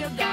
you got.